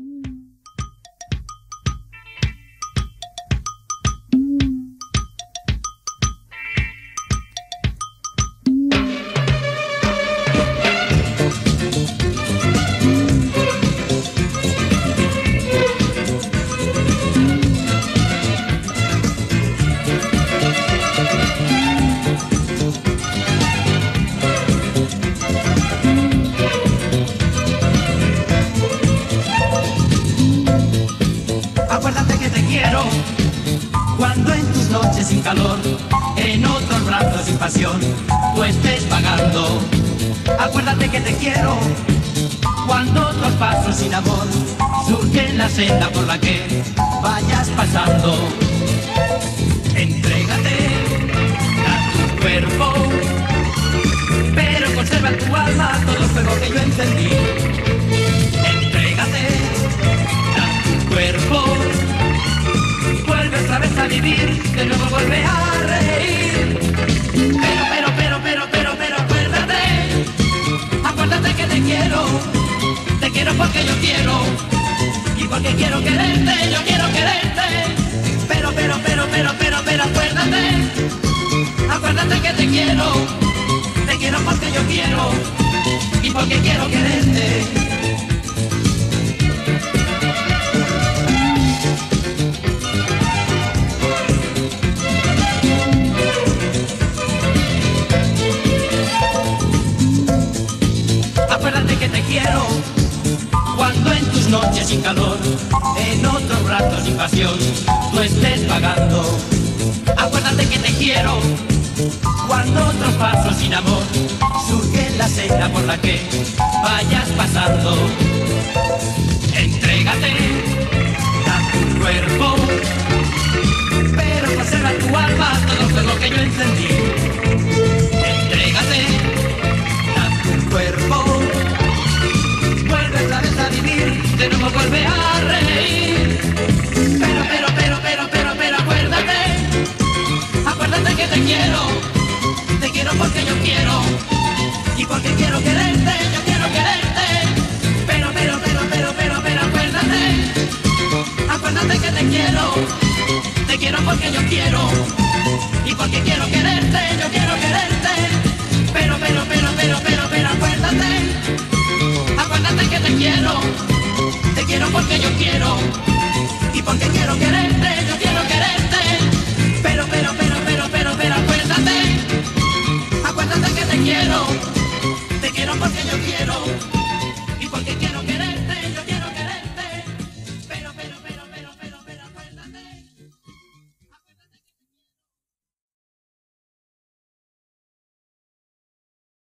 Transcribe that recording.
Acuérdate quiero cuando en tus noches sin calor, en otros brazos sin pasión, tú estés pagando. Acuérdate que te quiero cuando otros pasos sin amor surgen la senda por la que vayas pasando. Entrégate a tu cuerpo, pero conserva en tu alma todo el fuego que yo encendí. Vivir, de nuevo vuelve a reír. Pero, pero, pero, pero, pero, pero, acuérdate, acuérdate que te quiero, te quiero porque yo quiero, y porque quiero quererte, yo quiero quererte. Pero, pero, pero, pero, pero, pero, acuérdate, acuérdate que te quiero, te quiero porque yo quiero, y porque quiero quererte. Quiero cuando en tus noches sin calor, en otros brazos sin pasión, tú estés pagando. Acuérdate que te quiero cuando otros pasos sin amor surgen la senda por la que vayas pasando. Entrégate a tu cuerpo, Pero, pero, pero, pero, pero, pero acuérdate, acuérdate que te quiero, te quiero porque yo quiero, y porque quiero quererte, yo quiero quererte. Pero, pero, pero, pero, pero, pero acuérdate, acuérdate que te quiero, te quiero porque yo quiero, y porque quiero quererte, yo quiero quiero, te quiero porque yo quiero.